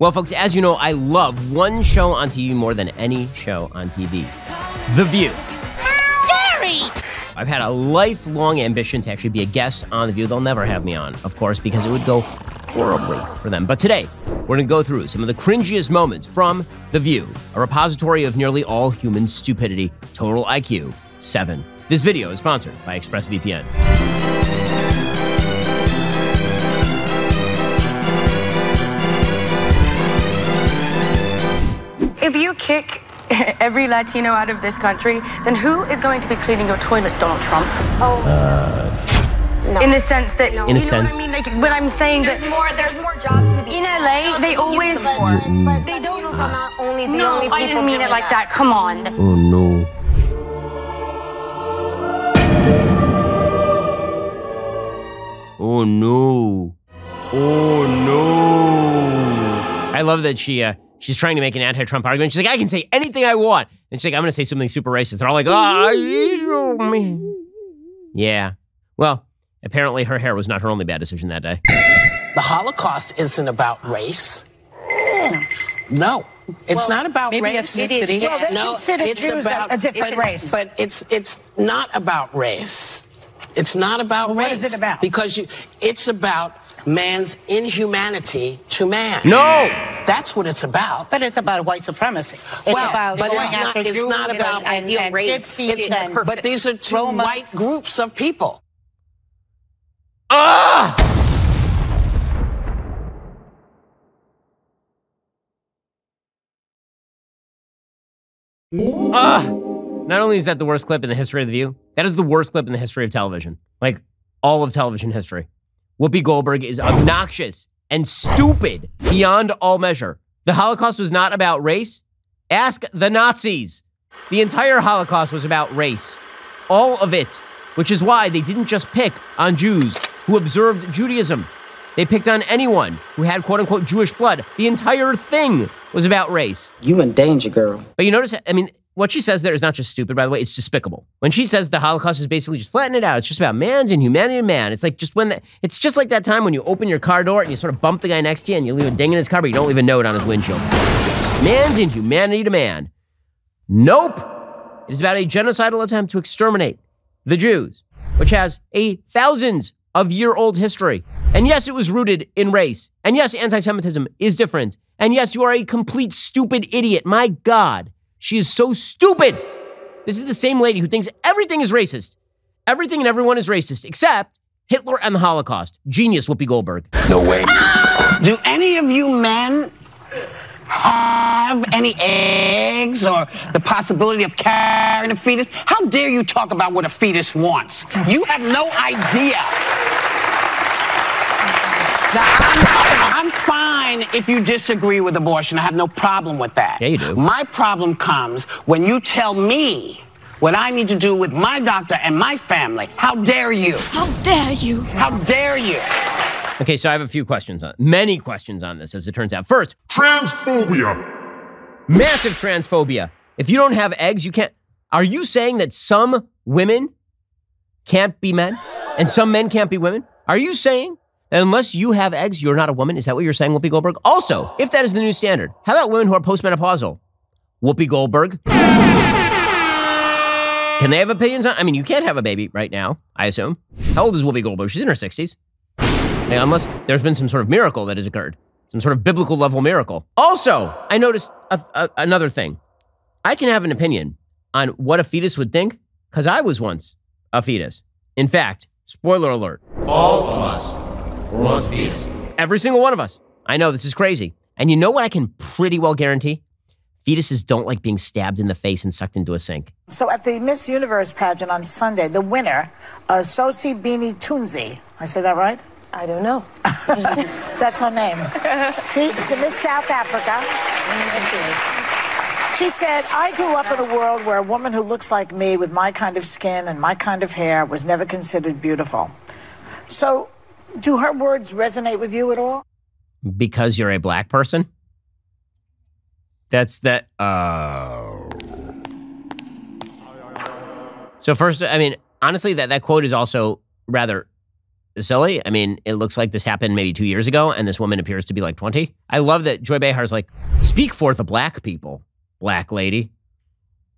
Well, folks, as you know, I love one show on TV more than any show on TV The View. Gary! I've had a lifelong ambition to actually be a guest on The View. They'll never have me on, of course, because it would go horribly for them. But today, we're going to go through some of the cringiest moments from The View, a repository of nearly all human stupidity, total IQ 7. This video is sponsored by ExpressVPN. If you kick every Latino out of this country, then who is going to be cleaning your toilet, Donald Trump? Oh. no. In the sense that, No. In a know sense. what I mean? Like when I'm saying There's that more. There's more jobs to be. in LA, they always. But, but they don't. are not only the No, only people I didn't mean it like that. Come on. Oh no. Oh no. Oh no. I love that she uh she's trying to make an anti-Trump argument. She's like, I can say anything I want. And she's like, I'm gonna say something super racist. They're all like, ah, you me. Yeah. Well, apparently her hair was not her only bad decision that day. The Holocaust isn't about race. No, it's not about maybe race. ethnicity. It's- Well, no, it's Jews about a different race. But it's it's not about race. It's not about Well, race. is it about? Because you, it's about man's inhumanity to man. No! That's what it's about. But it's about white supremacy. It's Well, about but going it's not- it's Jews not about and, ideal and race. gypsies It's- and but these are two Romans. white groups of people. Ah! Ah! Not only is that the worst clip in the history of The View, that is the worst clip in the history of television. Like all of television history. Whoopi Goldberg is obnoxious and stupid beyond all measure. The Holocaust was not about race. Ask the Nazis. The entire Holocaust was about race. All of it. Which is why they didn't just pick on Jews who observed Judaism. They picked on anyone who had quote unquote Jewish blood. The entire thing was about race. You in danger, girl. But you notice, I mean, what she says there is not just stupid, by the way, it's despicable. When she says the Holocaust is basically just flatten it out, it's just about man's inhumanity to man. It's like just when the, it's just like that time when you open your car door and you sort of bump the guy next to you and you leave a ding in his car, but you don't even know it on his windshield. Man's inhumanity to man. Nope. It is about a genocidal attempt to exterminate the Jews, which has a thousands of year old history. And yes, it was rooted in race. And yes, anti Semitism is different. And yes, you are a complete stupid idiot. My God, she is so stupid. This is the same lady who thinks everything is racist. Everything and everyone is racist except Hitler and the Holocaust. Genius, Whoopi Goldberg. No way. Do any of you men have any eggs or the possibility of carrying a fetus? How dare you talk about what a fetus wants? You have no idea. Now, I'm, I'm fine if you disagree with abortion. I have no problem with that. Yeah, you do. My problem comes when you tell me what I need to do with my doctor and my family. How dare you? How dare you? How dare you? Okay, so I have a few questions on many questions on this, as it turns out. First, Transphobia. massive transphobia. If you don't have eggs, you can't. Are you saying that some women can't be men and some men can't be women? Are you saying that unless you have eggs, you're not a woman? Is that what you're saying, Whoopi Goldberg? Also, if that is the new standard, how about women who are postmenopausal? Whoopi Goldberg. Can they have opinions on? I mean, you can't have a baby right now, I assume. How old is Whoopi Goldberg? She's in her 60s. Yeah, unless there's been some sort of miracle that has occurred, some sort of biblical level miracle. Also, I noticed a, a- another thing. I can have an opinion on what a fetus would think because I was once a fetus. In fact, spoiler alert, all of us were once. Every single one of us. I know this is crazy. And you know what I can pretty well guarantee? Fetuses don't like being stabbed in the face and sucked into a sink. So at the Miss Universe pageant on Sunday, the winner, uh, Zozibini Tunzi, I say that right? I don't know. That's her name. she, she's Miss South Africa. She said, I grew up in a world where a woman who looks like me with my kind of skin and my kind of hair was never considered beautiful. So, do her words resonate with you at all? Because you're a black person? That's that. Oh. So first, I mean, honestly, that that quote is also rather silly. I mean, it looks like this happened maybe two years ago, and this woman appears to be like 20. I love that Joy Behar's like, speak for the black people, black lady.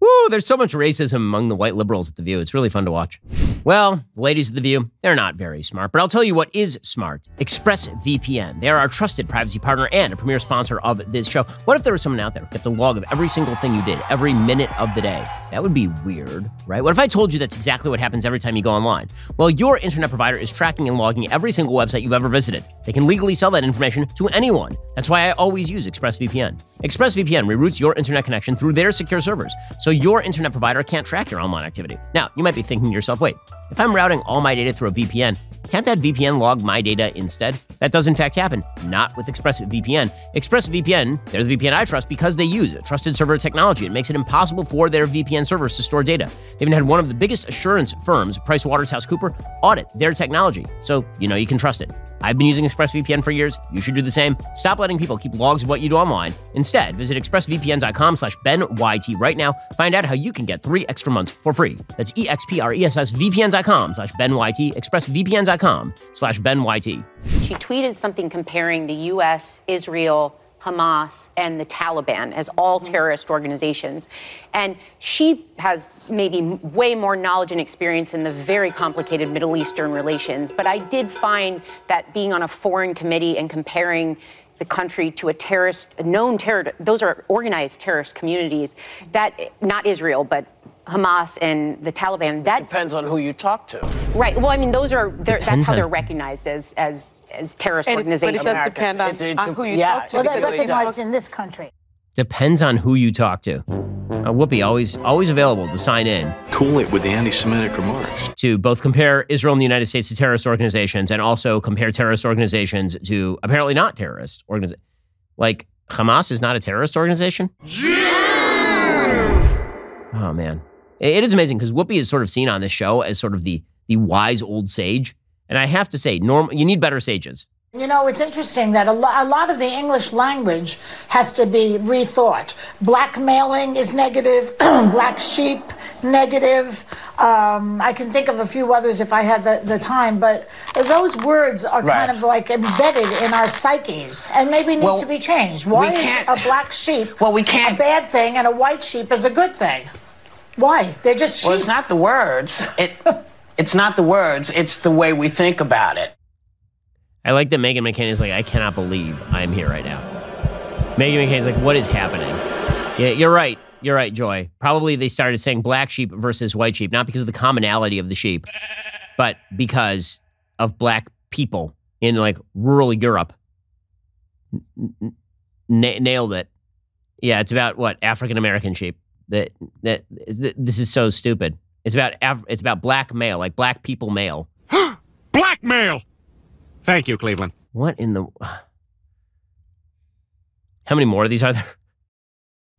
Woo, there's so much racism among the white liberals at The View. It's really fun to watch. Well, ladies of The View, they're not very smart, but I'll tell you what is smart ExpressVPN. They are our trusted privacy partner and a premier sponsor of this show. What if there was someone out there kept a log of every single thing you did, every minute of the day? That would be weird, right? What if I told you that's exactly what happens every time you go online? Well, your internet provider is tracking and logging every single website you've ever visited. They can legally sell that information to anyone. That's why I always use ExpressVPN. ExpressVPN reroutes your internet connection through their secure servers, so your internet provider can't track your online activity. Now, you might be thinking to yourself, wait, if I'm routing all my data through a VPN, can't that VPN log my data instead? That does in fact happen, not with ExpressVPN. ExpressVPN, they're the VPN I trust because they use a trusted server technology. It makes it impossible for their VPN servers to store data. They even had one of the biggest assurance firms, PricewaterhouseCooper, audit their technology, so you know you can trust it. I've been using ExpressVPN for years. You should do the same. Stop letting people keep logs of what you do online. Instead, visit expressvpn.com slash BenYT right now. Find out how you can get three extra months for free. That's expressvpn.com slash BenYT, expressvpn.com slash BenYT. She tweeted something comparing the U.S., Israel, Hamas, and the Taliban as all mm-hmm. terrorist organizations. And she has maybe way more knowledge and experience in the very complicated Middle Eastern relations. But I did find that being on a foreign committee and comparing the country to a terrorist, a known terror, those are organized terrorist communities, that, eh, not Israel, but Hamas and the Taliban, that Depends on who you talk to. Right. Well, I mean, those are that's how on- they're recognized as as as terrorist And it- but it organizations. does depend on- It- it- on who you yeah, talk to, Well, they're recognized in this country. Depends on who you talk to. Uh, Whoopi, always, always available to sign in Cool it with the anti Semitic remarks. to both compare Israel and the United States to terrorist organizations and also compare terrorist organizations to apparently not terrorist organizations. Like Hamas is not a terrorist organization? Yeah! Oh, man. It it is amazing because Whoopi is sort of seen on this show as sort of the, the wise old sage. And I have to say, norm, you need better sages. You know, it's interesting that a, lo- a lot of the English language has to be rethought. Blackmailing is negative, black sheep, negative. Um, I can think of a few others if I had the, the time, but those words are Right. kind of like embedded in our psyches and maybe need Well, to be changed. Why is a black sheep Well, we can't- a bad thing and a white sheep is a good thing? Why? They're just sheep. Well, it's not the words. It, it's not the words. It's the way we think about it. I like that Meghan McCain is like, I cannot believe I'm here right now. Meghan McCain is like, what is happening? Yeah, you're right. You're right, Joy. Probably they started saying black sheep versus white sheep, not because of the commonality of the sheep, but because of black people in like rural Europe. N- n- nailed it. Yeah, it's about what African American sheep. That that this is so stupid. It's about it's about black male, like black people male. Blackmail! Thank you, Cleveland. What in the? How many more of these are there?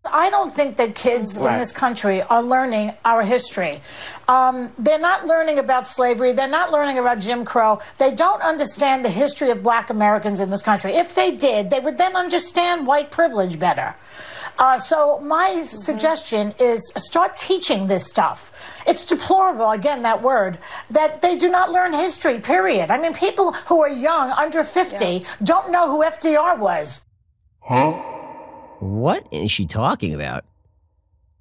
I don't think that kids in this country are learning our history. Um, they're not learning about slavery. They're not learning about Jim Crow. They don't understand the history of black Americans in this country. If they did, they would then understand white privilege better. Uh, so my suggestion is start teaching this stuff. It's deplorable, again, that word, that they do not learn history, period. I mean, people who are young, under 50, don't know who FDR was. Huh? What is she talking about?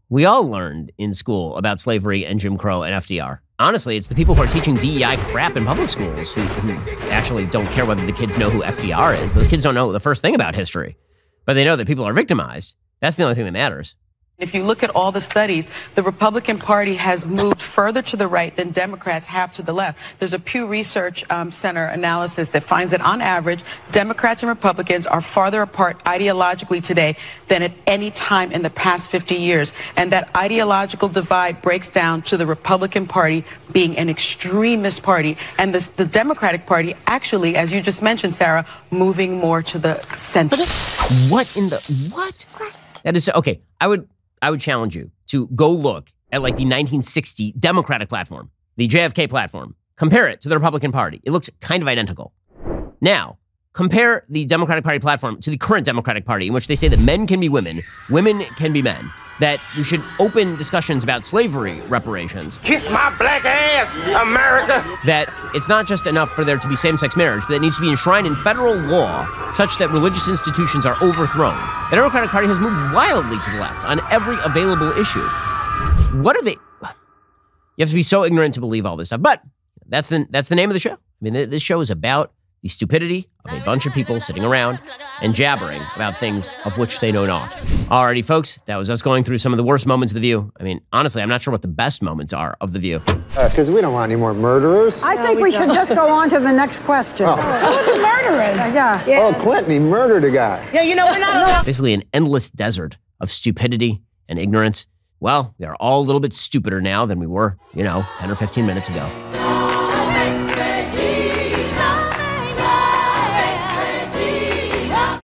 We all learned in school about slavery and Jim Crow and FDR. Honestly, it's the people who are teaching DEI crap in public schools who, who actually don't care whether the kids know who FDR is. Those kids don't know the first thing about history, but they know that people are victimized. That's the only thing that matters. If you look at all the studies, the Republican Party has moved further to the right than Democrats have to the left. There's a Pew Research um, Center analysis that finds that on average, Democrats and Republicans are farther apart ideologically today than at any time in the past 50 years. And that ideological divide breaks down to the Republican Party being an extremist party and the, the Democratic Party actually, as you just mentioned, Sarah, moving more to the center. What in the what? That is okay. I would I would challenge you to go look at like the 1960 Democratic platform, the JFK platform. Compare it to the Republican Party. It looks kind of identical. Now, compare the Democratic Party platform to the current Democratic Party, in which they say that men can be women, women can be men. That we should open discussions about slavery reparations. Kiss my black ass, America. That it's not just enough for there to be same sex marriage, but it needs to be enshrined in federal law such that religious institutions are overthrown. The Democratic Party has moved wildly to the left on every available issue. What are they? You have to be so ignorant to believe all this stuff. But that's the that's the name of the show. I mean, this show is about the stupidity of a bunch of people sitting around and jabbering about things of which they know not. Alrighty, folks, that was us going through some of the worst moments of The View. I mean, honestly, I'm not sure what the best moments are of The View. Uh, because we don't want any more murderers. I think we, should just go on to the next question. Oh. Who the murderers? Yeah. Oh, Clinton, he murdered a guy. Yeah, you know, we're not Basically, an endless desert of stupidity and ignorance. Well, we are all a little bit stupider now than we were, you know, 10 or 15 minutes ago.